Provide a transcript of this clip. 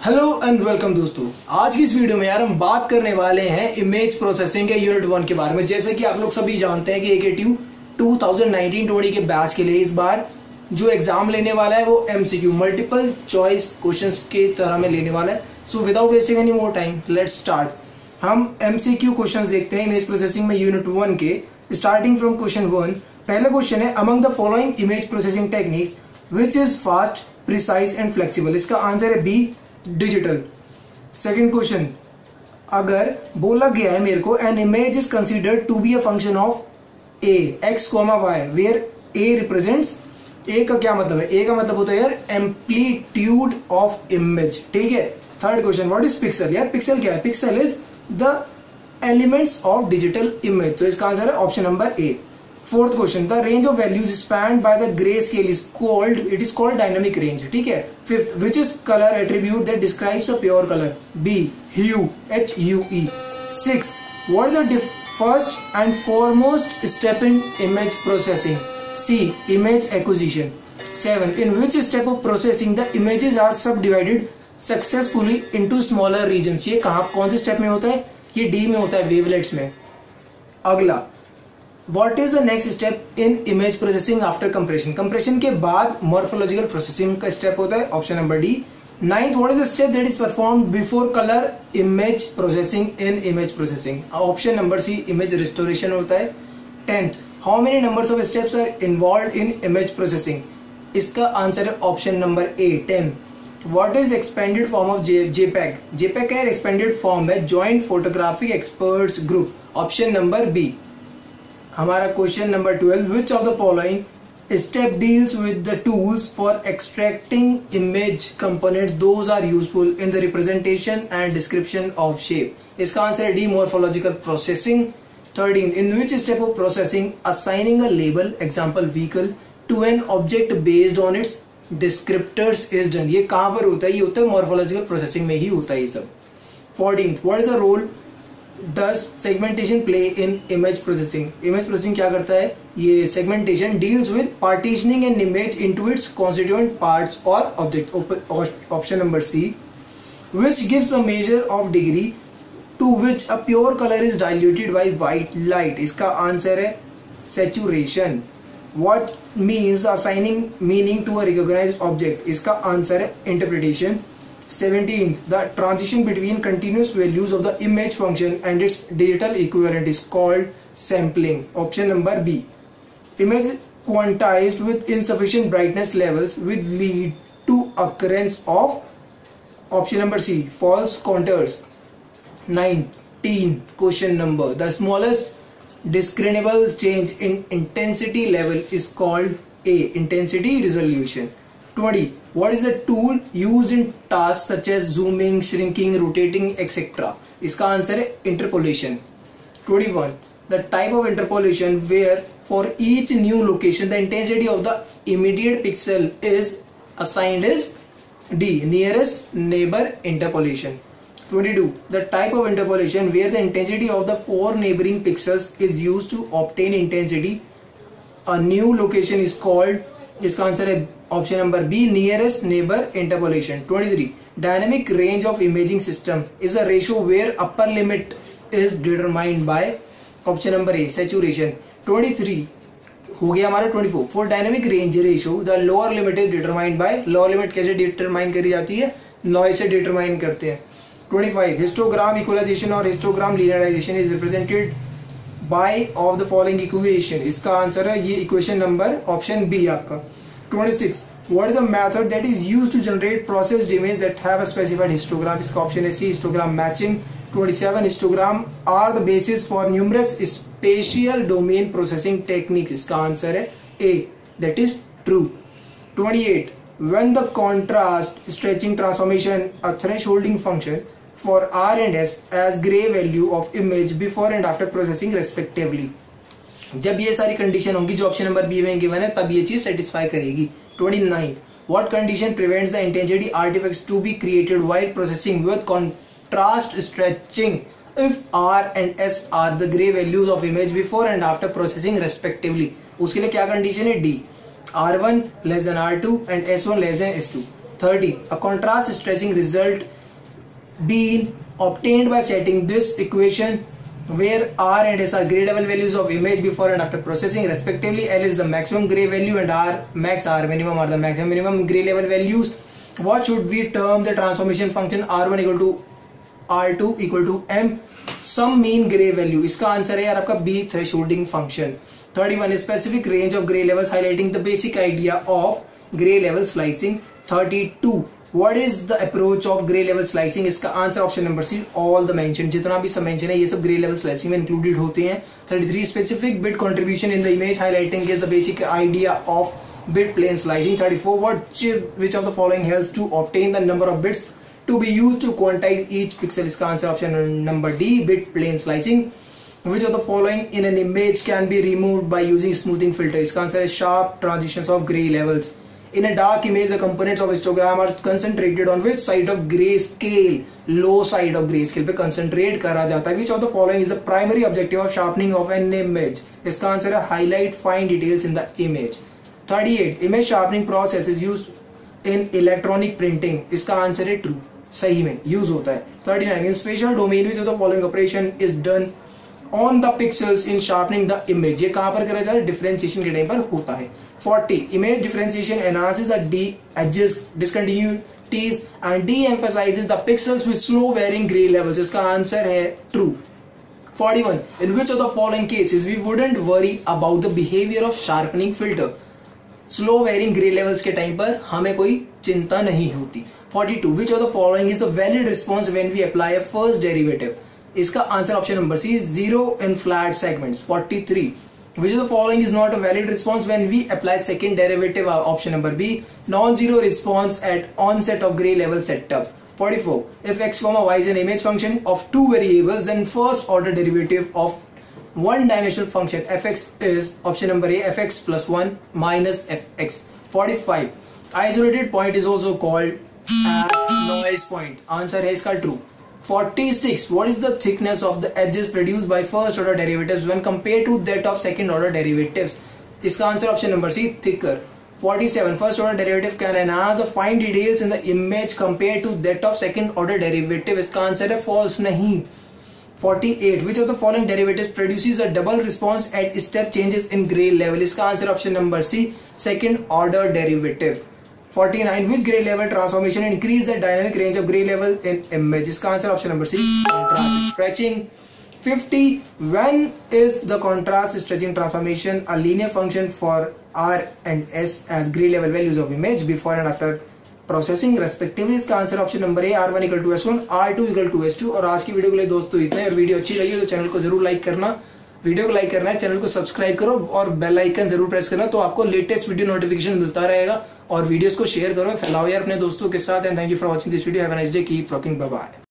Hello and welcome दोस्तों। आज की इस वीडियो में यार हम बात करने वाले हैं इमेज प्रोसेसिंग के यूनिट वन के बारे में। जैसे कि आप लोग सभी जानते हैं कि ए के टू ट्वेंटी के बैच के लिए इस बार जो एग्ज़ाम लेने वाला है वो एमसीक्यू मल्टीपल चॉइस क्वेश्चंस के तरह में लेने वाला है। So without wasting any more time let start हम एमसीक्यू क्वेश्चंस देखते हैं इमेज प्रोसेसिंग में यूनिट वन के। स्टार्टिंग फ्रॉम क्वेश्चन वन पहला क्वेश्चन है among the following image processing techniques which is fast precise and flexible इसका answer है B digital second question अगर बोला गया है मेरे को an image is considered to be a function of a x comma y where a represents a का क्या मतलब है? ए का मतलब होता है यार एम्पलीट्यूड ऑफ़ इमेज ठीक है? Third question what is pixel यार पिक्सल क्या है? Pixel is the elements of digital image तो इसका आंसर है option number A fourth question the range of values spanned by the grey scale is called it is called dynamic range ठीक है? Fifth which is colour attribute that describes a pure colour B hue H U E six what is the first and foremost step in image processing C image acquisition seven in which step of processing the images are subdivided successfully into smaller regions ये कहा, कौन से step में होता है? ये D में होता है वेवलेट्स में. अगला what is the next step in image processing after compression compression के बाद मॉर्फोलॉजिकल प्रोसेसिंग का स्टेप होता है option number D ninth what is the step that is perform before colour image processing in image processing option number C image restoration होता है. Tenth how many number of steps are involve in image processing इसका answer है option number A ten what is expanded form of JPEG JPEG expanded form है joint photographic experts group option number B हमारा question number twelve which of the following step deals with the tools for extracting image components those are useful in the representation and description of shape इसका answer है D morphological processing thirteen in which step of processing assigning a label example vehicle to an object based on its descriptors is done ये कहाँ पर होता है? ये होता है मॉर्फोलॉजिकल प्रोसेसिंग में ही होता है ये सब. Fourteen what is the role does segmentation play in image processing image processing क्या करता है? ये segmentation deals with partitioning an image into its constituent parts और object option number C which gives a measure of degree to which a pure colour is diluted by white light इसका answer है saturation what means assigning meaning to a recognize object इसका answer है interpretation 17th the transition between continuous values of the image function and its digital equivalent is called sampling. Option number b. Image quantized with insufficient brightness levels will lead to occurrence of option number c false contours. 19 question number. The smallest discernible change in intensity level is called a intensity resolution 20 what is the tool used in tasks such as zooming shrinking rotating etc इसका answer है interpolation 21 the type of interpolation where for each new location the intensity of the immediate pixel is assigned is D nearest neighbor interpolation 22 the type of interpolation where the intensity of the four neighboring pixels is used to obtain intensity a new location is called इसका answer है option number B nearest neighbour interpolation 23 dynamic range of imaging system is a ratio where upper limit is determined by option number A saturation 23 हो गया हमारा 24 for dynamic range ratio the lower limit is determined by lower limit कैसे determine करी जाती है? Noise से determine करते हैं. 25 हिस्टोग्राम इक्वलाइजेशन और histogram linearization is represented by of the following equation इसका आंसर है ये इक्वेशन नंबर ऑप्शन बी आपका. 26 what is the method that is used to generate process image that have specified histogram इसका option है C histogram matching 27 histogram are the basis for numerous spatial domain processing technique इसका answer है A that is true twenty eight when the contrast stretching transformation threshold holding function, for R and S as gray value of image before and after processing respectively जब ये सारी condition होंगी जो option number B में given है तब ये चीज़ satisfy करेगी 29 what condition prevents the intensity artifacts to be created while processing with contrast stretching if r and s are the gray values of image before and after processing respectively उसके लिए क्या condition है D r1 less than r2 and s1 less than s2 30 a contrast stretching result being obtained by setting this equation where R and S are gray level values of image before and after processing respectively L is the maximum gray value and R max R minimum are the maximum minimum gray level values what should we term the transformation function R1 equal to R2 equal to M some mean grey value इसका answer है यार आपका B thresholding function 31 specific range of grey levels highlighting the basic idea of grey level slicing 32 what is the approach of grey level slicing इसका answer option number C all the मैं जितना भी सब मैं ये सब ग्रे लेवल स्लाइसिंग में included होते हैं। Thirty three specific bit contribution in the image highlighting is the basic idea of bit plane slicing thirty four what which of the following help to obtain the number of bits to be use to quantize each pixel इसका answer option number D bit plane slicing Which of the following in an image can be removed by using smoothing filter? Its answer is sharp transitions of gray levels. In a dark image the components of histogram are concentrated on which side of grayscale low side of grayscale पे concentrate करा जाता है which of the following is the primary objective of sharpening of an image इसका answer है highlight fine details in the image 38 image sharpening process is used in electronic printing इसका answer है true सही में use होता है thirty nine in special domain which the following operation is done on the pixels in sharpening the image ये कहाँ पर करा जाता है डिफरेंशिएशन के टाइम पर होता है 40 image differentiation enhances the the edges discontinuities and deemphasizes the pixels with slow varying grey levels इसका आंसर है true 41 in which of the following cases we wouldn't worry about the behavior of sharpening filter slow varying grey levels के time पर हमें कोई चिंता नहीं होती 42 which of the following is the valid response when we apply a first derivative इसका answer option number C zero in flat segments 43 Which of the following is not a valid response when we apply second derivative uh, option number B. Non-zero response at onset of gray level setup. 44. If y is an image function of two variables then first order derivative of one dimensional function fx is option number A fx plus 1 minus fx. 45. Isolated point is also called as noise point. Answer is called true. 46 what is the thickness of the edges produced by first order derivatives when compared to that of second order derivatives इसका answer option number C thicker 47 first order derivative can enhance the fine details in the image compared to that of second order derivative इसका answer है false नहीं 48 which of the following derivatives produces a double response at step changes in gray level इसका answer option number C second order derivative 49 which gray level transformation increase the dynamic range of gray level in image इसका answer option number C contrast stretching 50 when is the contrast stretching transformation a linear function for r and s as gray level values of image before and after processing respectively इसका answer option number A R one equal to S one R two equal to S two और आज की video के लिए दोस्तों इतना और video अच्छी लगी तो चैनल को ज़रूर लाइक करना वीडियो को लाइक करना है, चैनल को सब्सक्राइब करो और बेल आइकन ज़रूर प्रेस करना तो आपको लेटेस्ट वीडियो नोटिफिकेशन मिलता रहेगा और वीडियोस को शेयर करो, फैलाओ यार अपने दोस्तों के साथ and thank you for watching this video have a nice day keep rocking bye bye